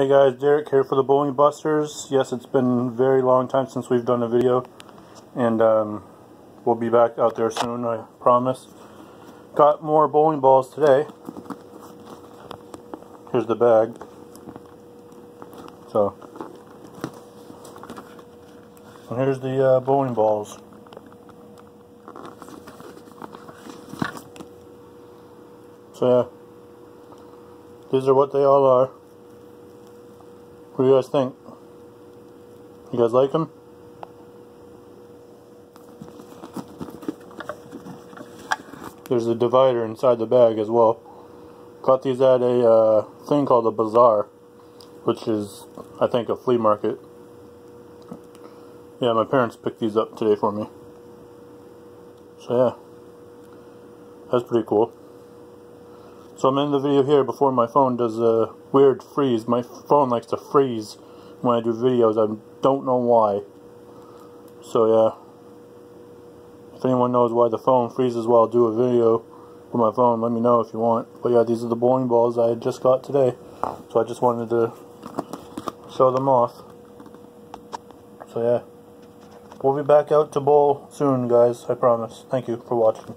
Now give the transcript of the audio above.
Hey guys, Derek here for the Bowling Busters. Yes, it's been a very long time since we've done a video, and um, we'll be back out there soon, I promise. Got more bowling balls today. Here's the bag. So, and here's the uh, bowling balls. So yeah, these are what they all are. What do you guys think? You guys like them? There's a divider inside the bag as well. Got these at a uh, thing called a bazaar, which is, I think, a flea market. Yeah, my parents picked these up today for me. So yeah, that's pretty cool. So I'm in the video here before my phone does a weird freeze. My phone likes to freeze when I do videos. I don't know why. So yeah. If anyone knows why the phone freezes while I do a video with my phone, let me know if you want. But yeah, these are the bowling balls I just got today. So I just wanted to show them off. So yeah. We'll be back out to bowl soon, guys. I promise. Thank you for watching.